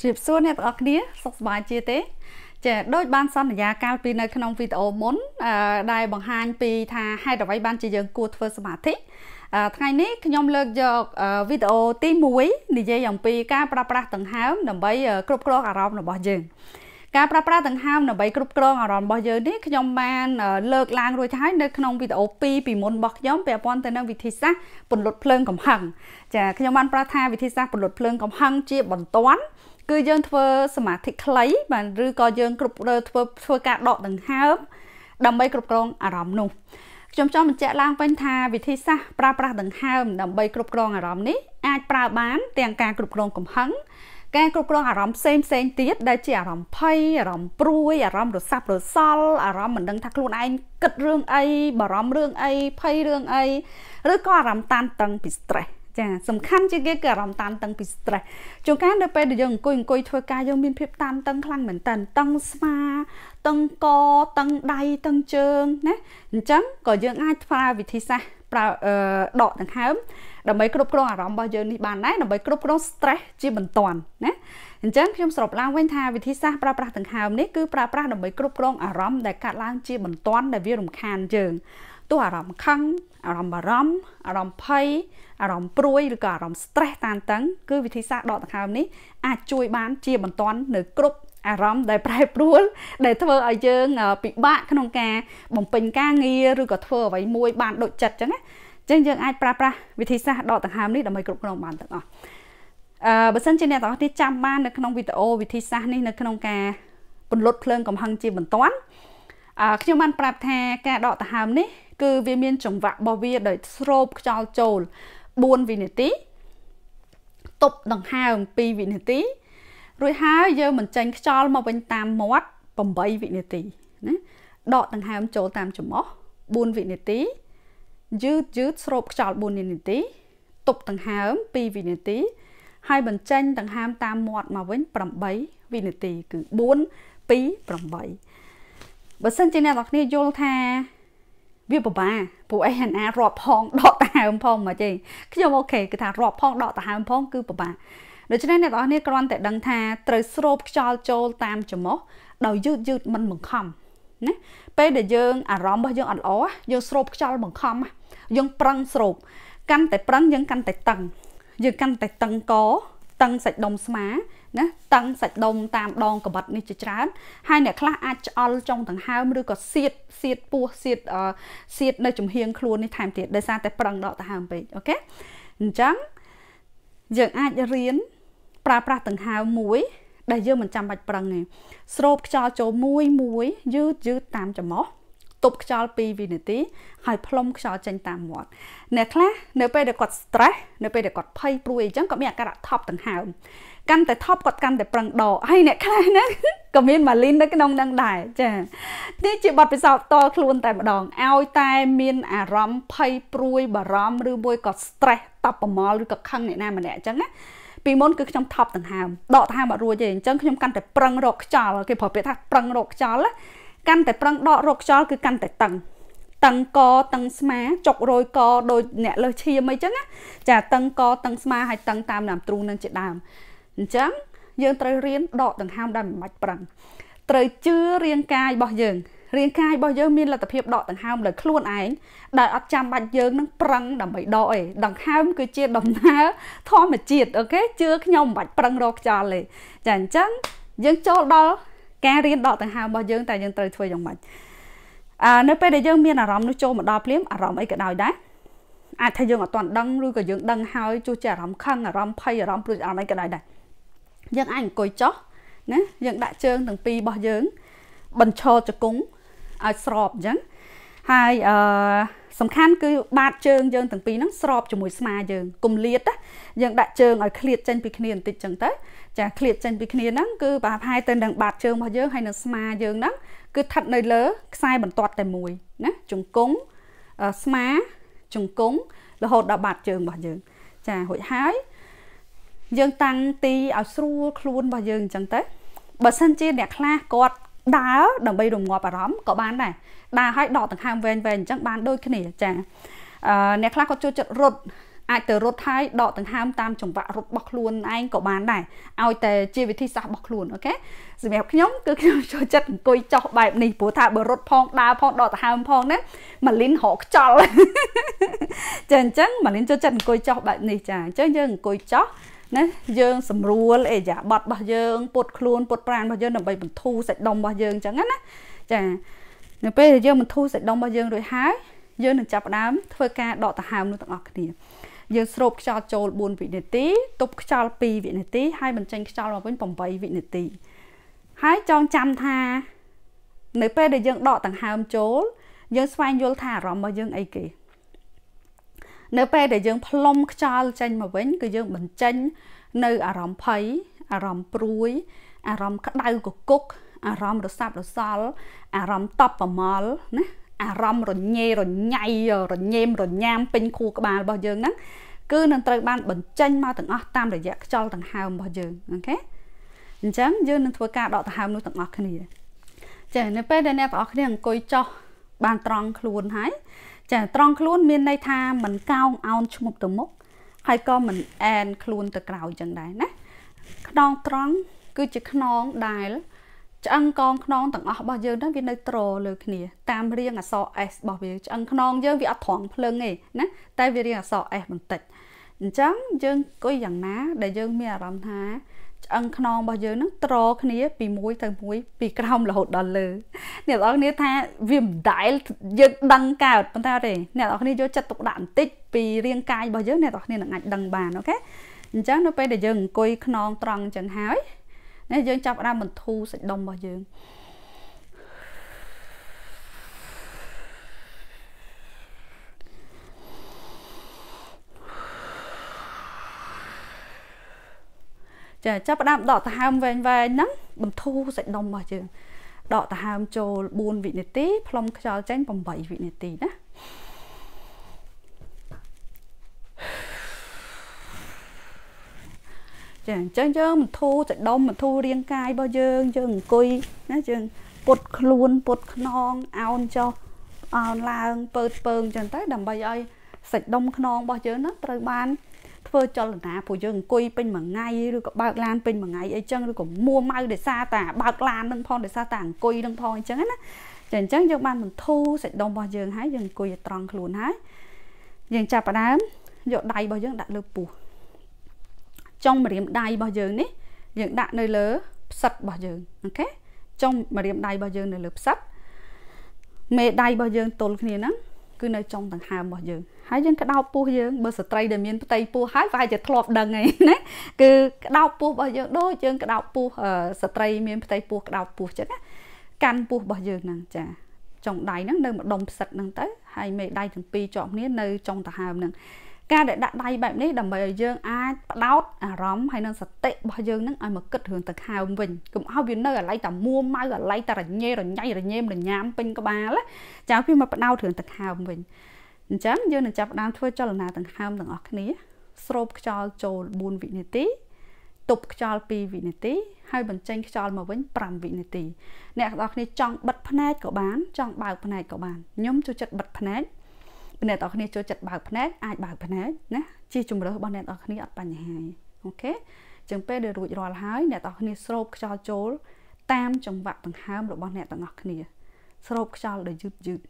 ជម្រាបសួរអ្នកទាំងអស់គ្នាសុខសប្បាយជាទេចាដូចបានសន្យាកាលពីនៅក្នុងវីដេអូមុនដែលបង្ហាញពីថាហេតុអ្វីបានជាយើងគួរធ្វើសមាធិថ្ងៃនេះខ្ញុំលើកយកវីដេអូទី1និយាយអំពីការប្រើប្រាស់ដង្ហើមដើម្បីគ្រប់គ្រងអារម្មណ៍របស់យើងការប្រើប្រាស់ដង្ហើមដើម្បីគ្រប់គ្រងអារម្មណ៍របស់យើងនេះខ្ញុំបានលើកឡើងរួចហើយនៅក្នុងវីដេអូ2ពីមុនរបស់ខ្ញុំពាក់ព័ន្ធទៅនឹងវិធីសាស្ត្រពន្លត់ភ្លើងកំហឹងចាខ្ញុំបានប្រាប់ថាវិធីសាស្ត្រពន្លត់ភ្លើងកំហឹងជាបន្ទាន់ គឺយើងធ្វើសមាធិខ្លីបាទឬក៏យើងគ្រប់ធ្វើធ្វើការដកដង្ហើមដើម្បីគ្រប់គ្រងអារម្មណ៍នោះខ្ញុំចង់បញ្ជាក់ឡើងវិញថាវិធីសាស្ត្រប្រើប្រាស់ដង្ហើមដើម្បីគ្រប់គ្រងអារម្មណ៍នេះអាចប្រើបានទាំងការគ្រប់គ្រងកំហឹងការគ្រប់គ្រងអារម្មណ៍ផ្សេងផ្សេងទៀតដែលជាអារម្មណ៍ភ័យអារម្មណ៍ព្រួយអារម្មណ៍រសាប់រសល់អារម្មណ៍មិនដឹងថាខ្លួនឯងគិតរឿងអីបារម្ភរឿងអីភ័យរឿងអីឬក៏អារម្មណ៍តានតឹងពី stress ចាសំខាន់ជាងគេគឺអារម្មណ៍តានតឹងពី stress ជួនកាលនៅពេលដែលយើងអង្គុយអង្គុយធ្វើការយើងមានភាពតានតឹងខ្លាំងមែនតើតឹងស្មាតឹងកតឹងដៃតឹងជើងណាអញ្ចឹងក៏យើងអាចប្រើវិធីសាស្ត្រប្រើដកដង្ហើមដើម្បីគ្រប់គ្រងអារម្មណ៍របស់យើងនេះបានដែរដើម្បីគ្រប់គ្រង stress ជាបន្ទាន់ណាអញ្ចឹងខ្ញុំសរុបឡើងវិញថាវិធីសាស្ត្រប្រើប្រាស់ដង្ហើមនេះគឺប្រើប្រាស់ដើម្បីគ្រប់គ្រងអារម្មណ៍ដែលកាត់ឡើងជាបន្ទាន់ដែលវារំខានយើងទោះ អារម្មណ៍ខឹងអារម្មណ៍បារម្ភអារម្មណ៍ភ័យអារម្មណ៍ព្រួយឬក៏អារម្មណ៍ stress តានតឹងគឺវិធីសាស្ត្រដកដង្ហើមនេះអាចជួយបានជាបន្ទាន់នៅគ្រប់អារម្មណ៍ដែលប្រែប្រួលដែលធ្វើឲ្យយើងពិបាកក្នុងការបំពេញការងារឬក៏ធ្វើអ្វីមួយបានដូចចិត្តអញ្ចឹងណាអញ្ចឹងយើងអាចប្រើប្រាស់វិធីសាស្ត្រដកដង្ហើមនេះដើម្បីគ្រប់គ្រងបានទាំងអស់អឺបើសិនជាអ្នកទាំងអស់គ្នាចាំបាននៅក្នុងវីដេអូវិធីសាស្ត្រនេះនៅក្នុងការពន្លត់ភ្លើងកំហឹងជាបន្ទាន់អឺខ្ញុំបានប្រាប់ថាការដកដង្ហើមនេះ គឺវាមានចង្វាក់របស់វាដោយស្រូបខ្យល់ចូល4វិនាទីទប់ដង្ហើម2វិនាទី រួចហើយយើងបញ្ចេញខ្យល់មកវិញតាមមាត់8វិនាទីណាដកដង្ហើមចូលតាមច្រមុះ4វិនាទីយឺតយឺតស្រូបខ្យល់4វិនាទីទប់ដង្ហើម2វិនាទី ហើយបញ្ចេញដង្ហើមតាមមាត់មកវិញ8វិនាទី គឺ4 2 8បើសិនជាអ្នកនរគ្នាយល់ថា វាពិបាកព្រោះអីណារាប់ផងដកដង្ហើមផងមកទេខ្ញុំអូខេគឺថារាប់ផងដកដង្ហើមផងគឺពិបាកដូច្នេះអ្នកនរគ្នាគ្រាន់តែដឹងថាត្រូវស្រូបខ្យល់ចូលតាមច្រមុះដោយយឺតយឺតមិនបង្ខំណាពេលដែលយើងអារម្មណ៍របស់យើងអត់ល្អយើងស្រូបខ្យល់បង្ខំយើងប្រឹងស្រូបកាន់តែប្រឹងយើងកាន់តែតឹងយើងកាន់តែតឹងកតឹងសាច់ដុំស្មា ណាតឹងសាច់ដុំតាមដងកបិតនេះជាច្រើនហើយអ្នកខ្លះអាចឆ្អល់ចុងដង្ហើមឬក៏សៀតសៀតពោះសៀតសៀតនៅចំហៀងខ្លួននេះថែមទៀតដោយសារតែប្រឹងដកដង្ហើមពេកអូខេអញ្ចឹងយើងអាចរៀនប្រើប្រាស់ដង្ហើមមួយ ដែលយើងមិនចាំបាច់ប្រឹងទេស្រូបខ្យល់ចូលមួយមួយយឺតយឺតតាមច្រមុះទប់ខ្យល់2វិនាទីហើយផ្លុំខ្យល់ចេញតាមមាត់អ្នកខ្លះនៅពេលដែលគាត់ stress នៅពេលដែលគាត់ភ័យព្រួយអញ្ចឹងគាត់មានអាការៈថប់ដង្ហើម កាន់តែថប់គាត់កាន់តែប្រឹងដកហើយអ្នកខ្លះហ្នឹងក៏មានម៉ាលីននៅក្នុងហ្នឹងដែរចានេះជាបទពិសោធន៍តខ្លួនតែម្ដងឲ្យតែមានអារម្មណ៍ភ័យព្រួយបារម្ភឬមួយក៏ stress តប់ប្រមល់ឬក៏ខឹងអ្នកណាម្នាក់អញ្ចឹងណាពីមុនគឺខ្ញុំថប់ដង្ហើមដកដង្ហើមអត់រួចទេអញ្ចឹងខ្ញុំកាន់តែប្រឹងរកខ្យល់គេប្រើពាក្យថាប្រឹងរកខ្យល់កាន់តែប្រឹងដករកខ្យល់គឺកាន់តែតឹងតឹងកតឹងស្មាចុករយកដោយអ្នកលើសឈាមអីចឹងណាចាតឹងកតឹងស្មាហើយតឹងតាមតាមទ្រូងនឹងជាដើម អញ្ចឹងយើងត្រូវរៀនដកដង្ហើមដែលមិនបាច់ប្រឹងត្រូវជឿរាងកាយរបស់យើងរាងកាយរបស់យើងមានលទ្ធភាពដកដង្ហើមដោយខ្លួនឯងដែលអត់ចាំបាច់យើងនឹងប្រឹងដើម្បីដកឯងដង្ហើមគឺជាដំណើរធម្មជាតិអូខេជឿខ្ញុំមិនបាច់ប្រឹងរកខ្យល់ទេចាអញ្ចឹងយើងចូលដល់ការរៀនដកដង្ហើមរបស់យើងតែយើងត្រូវធ្វើយ៉ាងម៉េចអឺនៅពេលដែលយើងមានអារម្មណ៍នោះចូលមកដល់ភ្លាមអារម្មណ៍អីក៏ដោយដែរអាចថាយើងអត់ទាន់ដឹងឬក៏យើងដឹងហើយទោះជាអារម្មណ៍ខឹងអារម្មណ៍ភ័យអារម្មណ៍ព្រួយអារម្មណ៍អីក៏ដោយដែរ យើងអាចអង្គុយចុះណាយើងដាក់ជើងទាំងពីររបស់យើងបញ្ឈរជង្គង់ឲ្យស្របអញ្ចឹងហើយអឺសំខាន់គឺបាតជើងយើងទាំងពីរហ្នឹងស្របជាមួយស្មាយើងកុំលាតណាយើងដាក់ជើងឲ្យឃ្លាតចេញពីគ្នាបន្តិចចឹងទៅចាឃ្លាតចេញពីគ្នាហ្នឹងគឺប្រហែលទៅនឹងបាតជើងរបស់យើងហើយនឹងស្មាយើងហ្នឹងគឺស្ថិតនៅលើខ្សែបន្ទាត់តែមួយណាជង្គង់ស្មាជង្គង់រហូតដល់បាតជើងរបស់យើងចារួចហើយ យើងតាំងទីឲ្យស្រួលខ្លួនរបស់យើងអញ្ចឹងទៅបើសិនជាអ្នកខ្លះគាត់ដើរដើម្បីរងាប់អារម្មណ៍ក៏បានដែរដើរឲ្យដកដង្ហើមវែងវែងអញ្ចឹងបានដូចគ្នាចាអឺអ្នកខ្លះគាត់ចូលចិត្តរត់អាចទៅរត់ហើយដកដង្ហើមតាមចង្វាក់រត់របស់ខ្លួនឯងក៏បានដែរឲ្យតែជាវិធីសាស្ត្ររបស់ខ្លួនអូខេសម្រាប់ខ្ញុំគឺខ្ញុំចូលចិត្តអង្គុយចុះបែបនេះព្រោះថាបើរត់ផងដើរផងដកដង្ហើមផងហ្នឹងម៉ាលីនរកខ្យល់ចាអញ្ចឹងម៉ាលីនចូលចិត្តអង្គុយចុះបែបនេះចាអញ្ចឹងយើងអង្គុយចុះ ណាយើងសម្រួលអេយ៉ាបត់របស់យើងពុតខ្លួនពុតប្រាណរបស់យើងដើម្បីបន្ធូរសាច់ដុំរបស់យើងអញ្ចឹងណាចានៅពេលដែលយើងបន្ធូរសាច់ដុំរបស់យើងរួចហើយយើងនឹងចាប់ផ្ដើមធ្វើការដកដង្ហើមនោះទាំងអស់គ្នាយើងស្រូបខ្យល់ចូល4វិនាទីទប់ខ្យល់2វិនាទីហើយបញ្ចេញខ្យល់មកវិញ8វិនាទីហើយចងចាំថា នៅពេលដែលយើងដកដង្ហើមចូលយើងស្វែងយល់ថាអារម្មណ៍របស់យើងអីគេ នៅពេលដែលយើងផ្លុំខ្យល់ចេញមកវិញគឺយើងបញ្ចេញនៅអារម្មណ៍ភ័យអារម្មណ៍ព្រួយ អារម្មណ៍ក្តៅកគុកអារម្មណ៍រសាប់រសល់អារម្មណ៍តប់ប្រមល់ណាអារម្មណ៍រញ៉េរញ៉ៃរញ៉េមរញ៉ាមពេញខួរក្បាលរបស់យើងហ្នឹងគឺនឹងត្រូវបានបញ្ចេញមកទាំងអស់តាមរយៈខ្យល់ដង្ហើមរបស់យើងអូខេអញ្ចឹងយើងនឹងធ្វើការដកដង្ហើមនោះទាំងអស់គ្នាចានៅពេលដែលអ្នកទាំងអស់គ្នាអង្គុយចុះ បានត្រង់ខ្លួនហើយចាត្រង់ខ្លួនមានន័យថាមិនកោងអោនឈ្មោះទៅមុខហើយក៏មិនអែនខ្លួនទៅក្រោយចឹងដែរណាខ្នងត្រង់គឺជាខ្នងដែលឆ្អឹងកងខ្នងទាំងអស់របស់យើងហ្នឹងវានៅត្រលើគ្នាតាមរៀងអក្សរ S របស់វាឆ្អឹងខ្នងយើងវាអត់ត្រង់ភ្លឹងទេណាតែវារៀងអក្សរ S បន្តិចអញ្ចឹងយើងអង្គុយយ៉ាងណា ដែលយើងមានអារម្មណ៍ថា ឆ្អឹងខ្នងរបស់យើងនឹងត្រគ្នាពីមួយទៅមួយពីក្រោមរហូតដល់លើអ្នកនរគ្នាថាវាមិនដែលយើងដឹងកើតប៉ុន្តែអត់ទេអ្នកនរគ្នាយកចិត្តទុកដាក់បន្តិចពីរាងកាយរបស់យើងអ្នកនរគ្នានឹងអាចដឹងបានអូខេអញ្ចឹងនៅពេលដែលយើងអង្គុយខ្នងត្រង់អញ្ចឹងហើយណាយើងចាប់ផ្ដើមបន្ធូរសាច់ដុំរបស់យើង ចាចាប់ផ្ដើមដកដង្ហើមវែងវែងហ្នឹងបន្ធូរសាច់ដុំរបស់យើងដកដង្ហើមចូល4វិនាទីផ្លុំខ្យល់ចេញ8វិនាទីណាចាអញ្ចឹងយើងបន្ធូរសាច់ដុំបន្ធូររាងកាយរបស់យើងយើងអង្គុយណាយើងពុតខ្លួនពុតខ្នងអោនចុះអោនឡើងពើតពើងអញ្ចឹងទៅដើម្បីឲ្យសាច់ដុំខ្នងរបស់យើងហ្នឹងត្រូវបាន ធ្វើចលនាព្រោះយើងអង្គុយពេញមួយថ្ងៃឬក៏បើកឡានពេញមួយថ្ងៃអីចឹងឬក៏មួម៉ៅដោយសារតែបើកឡាននឹងផងដោយសារតែអង្គុយនឹងផងអញ្ចឹងណាចាអញ្ចឹងយើងបានបន្ធូរសាច់ដុំរបស់យើងហើយយើងអង្គុយឲ្យត្រង់ខ្លួនហើយយើងចាប់ផ្ដើមយកដៃរបស់យើងដាក់លើពោះចុងម្រាមដៃរបស់យើងនេះយើងដាក់នៅលើផ្សិតរបស់យើងអូខេចុងម្រាមដៃរបស់យើងនៅលើផ្សិតមេដៃរបស់យើងទល់គ្នាហ្នឹងគឺនៅចុងដង្ហើមរបស់យើង ហើយយើងក្តោបពោះយើងបើស្ត្រីដែលមានផ្ទៃពោះហើយប្រហែលជាធ្លាប់ដឹងហើយណាគឺក្តោបពោះរបស់យើងដូចយើងក្តោបពោះស្ត្រីមានផ្ទៃពោះក្តោបពោះចឹងណាកាន់ពោះរបស់យើងហ្នឹងចាចុងដៃហ្នឹងនៅម្ដុំផ្សិតហ្នឹងទៅហើយមេដៃទាំងពីរជាប់គ្នានៅចុងដង្ហើមហ្នឹងការដែលដាក់ដៃបែបនេះដើម្បីឲ្យយើងអាចផ្ដោតអារម្មណ៍ហើយនឹងសតិរបស់យើងនឹងឲ្យមកគិតរឿងទៅខើមវិញកុំឲ្យវានៅអាឡ័យតែមួម៉ៅអាឡ័យតែរញ៉េរញ៉ៃរញ៉េមរញ៉ាមពេញក្បាលចាវាមកផ្ដោតរឿងទៅខើមវិញ អញ្ចឹងយើងនឹងចាប់ផ្ដើមធ្វើចលនាដង្ហើមទាំងអស់គ្នា ស្រូបខ្យល់ចូល4វិនាទីទប់ខ្យល់2វិនាទីហើយបញ្ចេញខ្យល់មកវិញ5វិនាទីអ្នកទាំងអស់គ្នាចង់បិទភ្នែកក៏បានចង់បើកភ្នែកក៏បានខ្ញុំចូលចិត្តបិទភ្នែកអ្នកទាំងអស់គ្នាចូលចិត្តបើកភ្នែកអាចបើកភ្នែកណាជាជំរើសរបស់អ្នកទាំងអស់គ្នាអត់បញ្ហាអូខេចឹងពេលដែលរួចរាល់ហើយអ្នកទាំងអស់គ្នាស្រូបខ្យល់ចូលតាមចង្វាក់ដង្ហើមរបស់អ្នកទាំងអស់គ្នា ស្រូបខ្យល់ដែលយឺតយឺត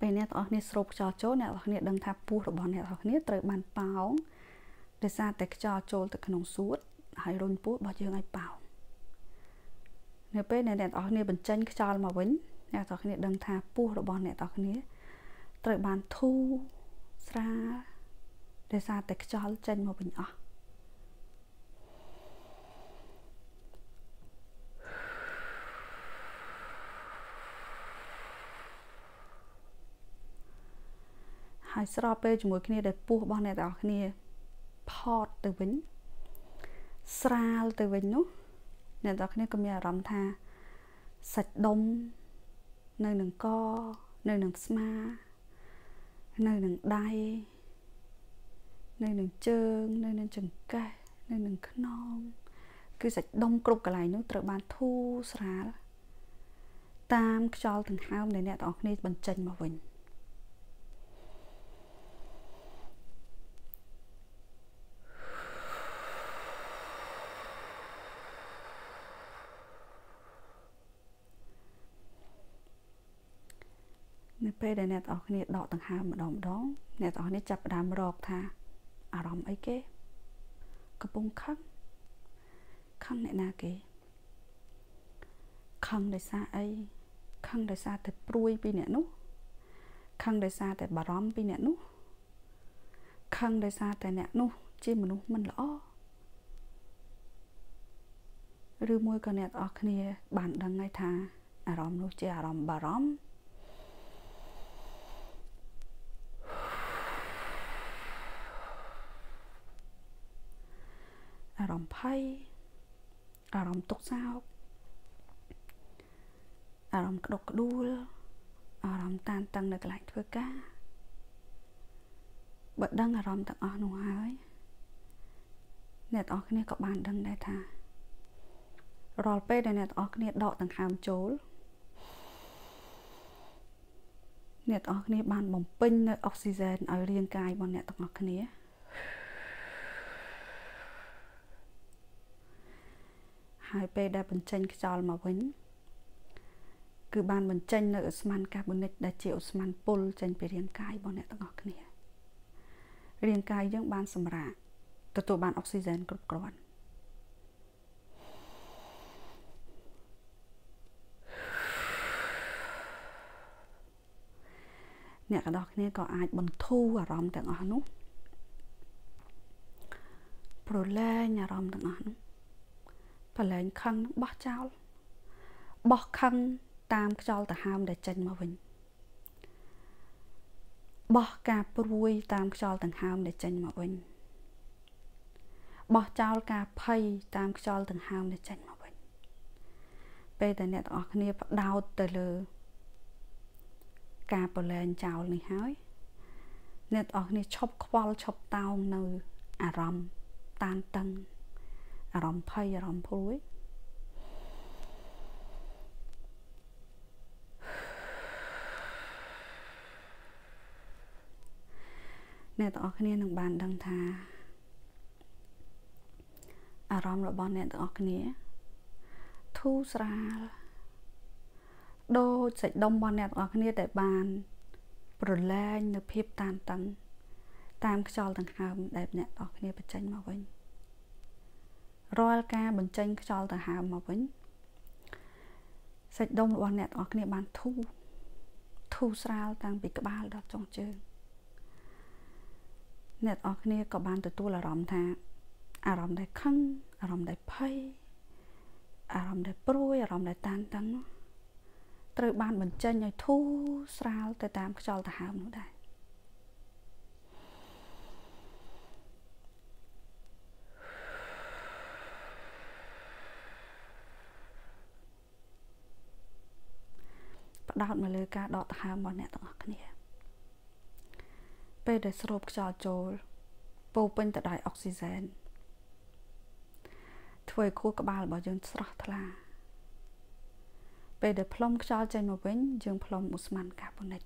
ពេលអ្នកទាំងអស់គ្នាស្រូបខ្យល់ចូលអ្នកទាំងអស់គ្នាដឹងថាពោះរបស់អ្នកទាំងអស់គ្នាត្រូវបានប៉ោងដោយសារតែខ្យល់ចូលទៅក្នុងសួតហើយរុញពោះរបស់យើងឲ្យប៉ោងនៅពេលដែលអ្នកទាំងអស់គ្នាបញ្ចេញខ្យល់មកវិញអ្នកទាំងអស់គ្នាដឹងថាពោះរបស់អ្នកទាំងអស់គ្នាត្រូវបានធូរស្រាលដោយសារតែខ្យល់ចេញមកវិញអស់ ហើយស្របពេលជាមួយគ្នាដែលពោះរបស់អ្នកទាំងអស់គ្នាផតទៅវិញស្រាលទៅវិញនោះអ្នកទាំងគ្នាក៏មានអារម្មណ៍ថាសាច់ដុំនៅនឹងកនៅនឹងស្មា នៅនឹងដៃនៅនឹងជើងនៅនឹងចង្កេះនៅនឹងខ្នងគឺសាច់ដុំគ្រប់កន្លែងនោះត្រូវបានធូរស្រាលតាមខ្យល់ដង្ហើមដែលអ្នកទាំងអស់គ្នាបញ្ចេញមកវិញនៅ ពេលដែលអ្នកទាំងអស់គ្នាដកដង្ហើមម្ដងម្ដងអ្នកទាំងអស់គ្នាចាប់ផ្ដើមរកថាអារម្មណ៍អីគេ កំពុងខឹងខឹងអ្នកណាគេខឹងដោយសារអីខឹងដោយសារតែព្រួយពីអ្នកនោះខឹងដោយសារតែបារម្ភពីអ្នកនោះខឹងដោយសារតែអ្នកនោះជាមនុស្សមិនល្អឬមួយក៏អ្នកទាំងអស់គ្នា បានដឹងហើយថាអារម្មណ៍នោះជាអារម្មណ៍បារម្ភអា រម្មណ៍ភ័យអារម្មណ៍ទុក្ខសោកអារម្មណ៍ក្តុកក្តួលអារម្មណ៍តានតឹងនៅកន្លែងធ្វើការបើដឹងអារម្មណ៍ទាំងអស់នោះហើយអ្នកទាំងអស់គ្នាក៏បានដឹងដែរថារាល់ពេលដែលអ្នកទាំងអស់គ្នាដកដង្ហើមចូលអ្នកទាំងអស់គ្នាបានបំពេញនៅអុកស៊ីហ្សែនឲ្យរាងកាយរបស់អ្នកទាំងអស់គ្នា ហើយពេលដែលបញ្ចេញខ្យល់មកវិញគឺបានបញ្ចេញនៅឧស្ម័នកាបូនិកដែលជាឧស្ម័នពុលចេញពីរាងកាយរបស់អ្នកទាំងអស់គ្នារាងកាយយើងបានសម្រាកទទួលបានអុកស៊ីហ្សែនគ្រប់គ្រាន់អ្នកទាំងអស់គ្នាក៏អាចបន្ធូរអារម្មណ៍ទាំងអស់នោះប្រឡែងអារម្មណ៍ទាំងអស់នោះ ប្រឡែងខឹងបោះចោលបោះខឹងតាមខ្យល់ដង្ហើមដែលចេញមកវិញបោះការព្រួយតាមខ្យល់ដង្ហើមដែលចេញមកវិញបោះចោលការភ័យតាមខ្យល់ដង្ហើមដែលចេញមកវិញពេលដែលអ្នកទាំងអស់គ្នាផ្ដោតទៅលើ ការប្រឡែងចោលនេះហើយអ្នកទាំងអស់គ្នាឈប់ខ្វល់ឈប់តោងនៅអារម្មណ៍តានតឹង អារម្មណ៍ភ័យអារម្មណ៍ព្រួយអ្នកទាំងអស់គ្នានឹងបានដឹងថាអារម្មណ៍របស់អ្នកទាំងអស់គ្នាធូរស្រាលដូចសាច់ដុំរបស់អ្នកទាំងអស់គ្នាដែលបានប្រឡែងនៅភាពតានតឹងតាមខ្យល់ដង្ហើមដែលអ្នកទាំងអស់គ្នាបញ្ចេញមកវិញ រាល់ការបញ្ចេញខ្យល់ដង្ហើមមកវិញសាច់ដុំរបស់អ្នកទាំងអស់គ្នាបានធូរធូរស្រាលតាំងពីក្បាលដល់ចុងជើងអ្នកទាំងអស់គ្នាក៏បានទទួលអារម្មណ៍ថាអារម្មណ៍ដែលខឹងអារម្មណ៍ដែលភ័យអារម្មណ៍ដែលព្រួយអារម្មណ៍ដែលតានតឹងត្រូវបានបញ្ចេញឲ្យធូរស្រាលទៅតាមខ្យល់ដង្ហើមនោះដែរ បដោតមកលើការដកដង្ហើមរបស់អ្នកទាំងអស់គ្នា ពេលដែលស្រូបខ្យល់ចូលពោពេញទៅដោយអុកស៊ីហ្សែនធ្វើឲ្យខួរក្បាលរបស់យើងស្រស់ថ្លាពេលដែលផ្លុំខ្យល់ចេញមកវិញយើងផ្លុំអូស្មန်កាបូនិក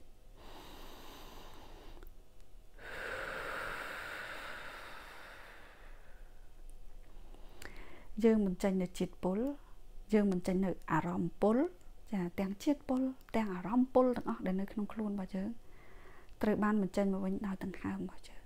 យើងមិនចេញនៅជាតិពុលយើងមិនចេញនៅអារម្មណ៍ពុល ចាទាំងជាតិពុលទាំងអារម្មណ៍ពុលទាំងអស់ដែលនៅក្នុងខ្លួនរបស់យើងត្រូវបានបញ្ចេញមកវិញដោយដង្ហើមរបស់យើង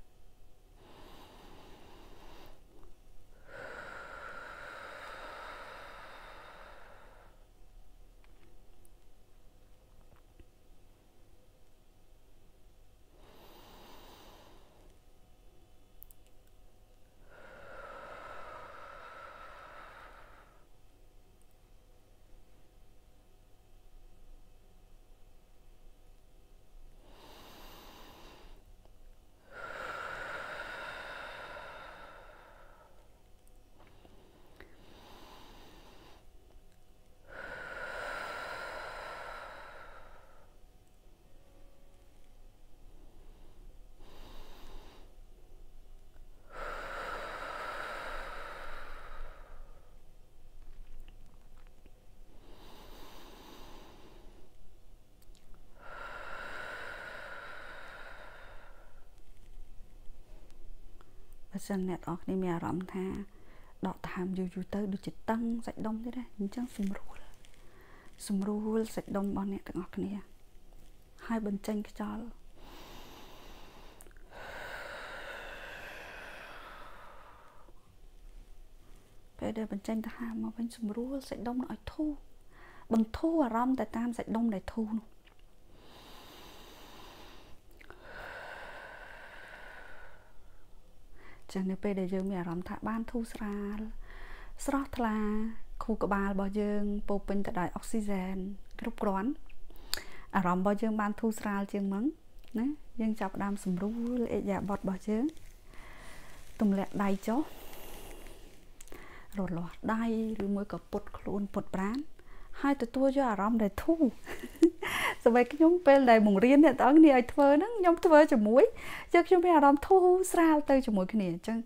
បើសិនអ្នកនរគ្នាមានអារម្មណ៍ថាដកតាមយូរយូរទៅដូចជាតឹងសាច់ដុំទៀតណាអញ្ចឹងស្រួលស្រួលសាច់ដុំរបស់អ្នកទាំងអស់គ្នាហើយបញ្ចេញខ្យល់ពេលដែលបញ្ចេញទៅហាមកវិញស្រួលសាច់ដុំឲ្យធូរបន្ធូរអារម្មណ៍ទៅតាមសាច់ដុំដែលធូរនោះ ចឹងនៅពេលដែលយើងមានអារម្មណ៍ថាបានធូរស្រាលស្រស់ថ្លាខួរក្បាលរបស់យើងពោពេញទៅដោយអុកស៊ីហ្សែនគ្រប់គ្រាន់អារម្មណ៍របស់យើងបានធូរស្រាលជាងហ្នឹងណាយើងចាប់ផ្ដើមសម្រួលអេយ៉ាបតរបស់យើងទម្លាក់ដៃចុះរលាស់ដៃឬមួយក៏ពុតខ្លួនពុតប្រាន ហើយទទួលយកអារម្មណ៍ដែលធូរសម្បីខ្ញុំពេលដែលបង្រៀនអ្នកទាំងគ្នាឲ្យធ្វើហ្នឹងខ្ញុំធ្វើជាមួយយកខ្ញុំមានអារម្មណ៍ធូរស្រាលទៅជាមួយគ្នាអញ្ចឹង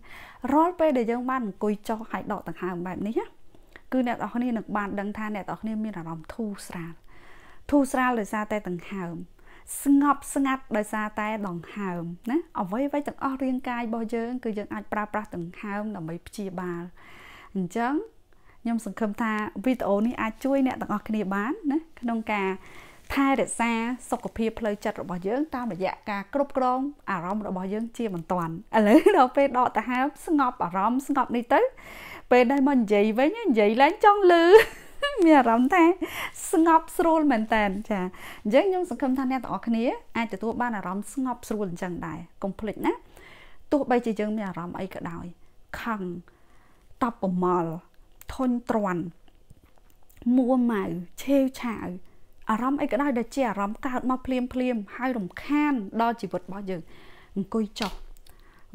រាល់ពេលដែលយើងបានអង្គុយចុះហើយដកដង្ហើមបែបនេះណាគឺអ្នកទាំងគ្នានឹងបានដឹងថាអ្នកទាំងគ្នាមានអារម្មណ៍ធូរស្រាលធូរស្រាលដោយសារតែដង្ហើមស្ងប់ស្ងាត់ដោយសារតែដង្ហើមណាអ្វីអ្វីទាំងអស់រាងកាយរបស់យើង គឺយើងអាចប្រើប្រាស់ដង្ហើមដើម្បីព្យាបាលអញ្ចឹង ខ្ញុំសង្ឃឹមថាវីដេអូនេះអាចជួយអ្នកទាំងអស់គ្នាបានណាក្នុងការថែរក្សាសុខភាពផ្លូវចិត្តរបស់យើងតាមរយៈការគ្រប់គ្រងអារម្មណ៍របស់យើងជាបន្ទាន់ឥឡូវដល់ពេលដកទៅហើមស្ងប់អារម្មណ៍ស្ងប់នេះទៅ ពេលដែលមកនិយាយវិញនិយាយឡើងចង់លឺមានអារម្មណ៍ថាស្ងប់ស្រួលមែនតើចាអញ្ចឹងខ្ញុំសង្ឃឹមថាអ្នកទាំងអស់គ្នាអាចទទួលបានអារម្មណ៍ស្ងប់ស្រួលអញ្ចឹងដែរកុំភ្លេចណាទោះបីជាយើងមានអារម្មណ៍អីក៏ដោយខឹងតបប្រមល់ ធុញទ្រាន់មួម៉ៅឆេវឆាវអារម្មណ៍អីក៏ដោយដែលជាអារម្មណ៍កើតមកភ្លាមភ្លាមហើយរំខានដល់ជីវិតរបស់យើងអង្គុយចុះ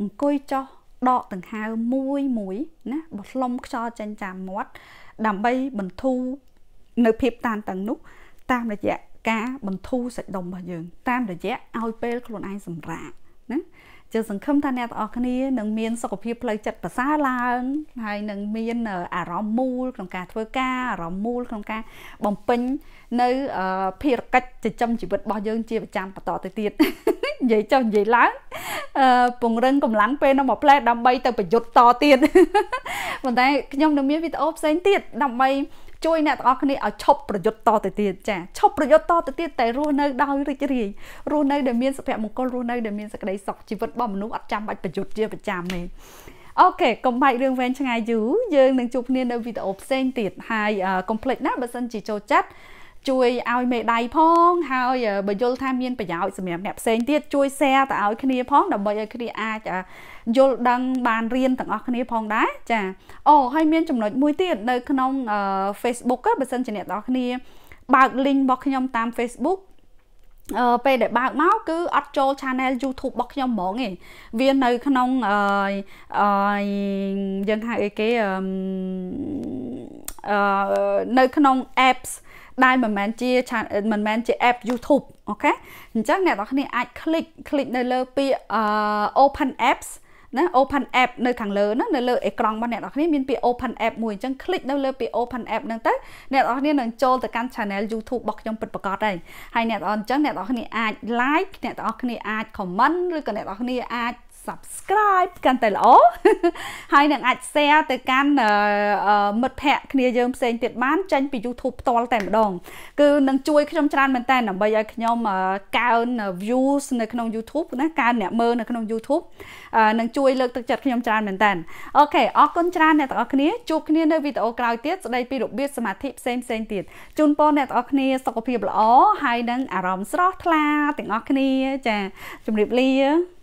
អង្គុយចុះដកដង្ហើមមួយមួយណាបោះផ្លុំខ្យល់ចេញតាមមាត់ដើម្បីបន្ធូរនៅភាពតានតឹងនោះតាមរយៈការបន្ធូរសាច់ដុំរបស់យើង តាមរយៈឲ្យពេលខ្លួនឯងសម្រាកណា ជឿសង្ឃឹមថាអ្នកទាំងអស់គ្នានឹងមានសុខភាពផ្លូវចិត្តប្រសើរឡើងហើយនឹងមានអារម្មណ៍មូលក្នុងការធ្វើការអារម្មណ៍មូលក្នុងការបំពេញនៅភារកិច្ចចិញ្ចឹមជីវិតរបស់យើងជាប្រចាំបន្តទៅទៀតនិយាយចុះនិយាយឡើងពង្រឹងកម្លាំងពេលនៅមួយផ្លែដើម្បីទៅប្រយុទ្ធតទៀតប៉ុន្តែខ្ញុំនឹងមានវីដេអូផ្សេងទៀតដើម្បី ជួយអ្នកទាំងអស់គ្នាឲ្យឈប់ប្រយុទ្ធតទៅទៀតចាឈប់ប្រយុទ្ធតទៅទៀតតែរស់នៅដោយរីករាយរស់នៅដែលមានសុភមង្គលរស់នៅដែលមានសេចក្តីសុខជីវិតរបស់មនុស្សអត់ចាំបាច់ប្រយុទ្ធជាប្រចាំទេអូខេកុំបាច់រឿងវែងឆ្ងាយយូរយើងនឹងជួបគ្នានៅវីដេអូផ្សេងទៀតហើយកុំភ្លេចណាបើសិនជាចូលចិត្តជួយឲ្យមេដៃផងហើយបើយល់ថាមានប្រយោជន៍សម្រាប់អ្នកផ្សេងទៀតជួយ share ទៅឲ្យគ្នាផងដើម្បីឲ្យគ្នាអាច យល់ដឹងបានរៀនទាំងអស់គ្នាផងដែរចាអូហើយមានចំណុចមួយទៀតនៅក្នុង Facebook បើសិនជាអ្នកទាំងអស់គ្នា បើក link របស់ខ្ញុំតាម Facebook អឺពេលដែលបើកមកគឺអត់ចូល channel YouTube របស់ខ្ញុំហ្មងឯងវានៅក្នុងអឺអឺយើងហៅអីគេអឺនៅក្នុង apps ដែលមិនមែនជាមិនមែនជា app YouTube អូខេអញ្ចឹងអ្នកនរគ្នាអាច click click នៅលើពាក្យ open apps ណា open app នៅខាងលើណានៅលើអេក្រង់របស់អ្នកនរគ្នាមានពាក្យ open app មួយអញ្ចឹង click នៅលើពាក្យ open app ហ្នឹងទៅអ្នកនរគ្នានឹងចូលទៅកាន់ channel YouTube របស់ខ្ញុំពិតប្រាកដហើយហើយអ្នកនរអញ្ចឹងអ្នកនរគ្នាអាច like អ្នកនរគ្នាអាច comment ឬក៏អ្នកនរគ្នាអាច subscribe កាន់តែល្អហើយនឹងអាច share ទៅកាន់មិត្តភ័ក្តិគ្នាយើងផ្សេងទៀតបានចេញពី YouTube ផ្ទាល់តែម្ដងគឺនឹងជួយខ្ញុំច្រើនមែនតើដើម្បីឲ្យខ្ញុំកើន views នៅក្នុង YouTube ណាកើនអ្នកមើលនៅក្នុង YouTube នឹងជួយលើកទឹកចិត្តខ្ញុំច្រើនមែនតើអូខេអរគុណច្រើនអ្នកទាំងអស់គ្នាជួបគ្នានៅវីដេអូក្រោយទៀតស្ដីពីរបៀបសមាធិផ្សេងផ្សេងទៀតជូនពរអ្នកទាំងអស់គ្នាសុខភាពល្អហើយនឹងអារម្មណ៍ស្រស់ថ្លាទាំងអស់គ្នាចាជម្រាបលា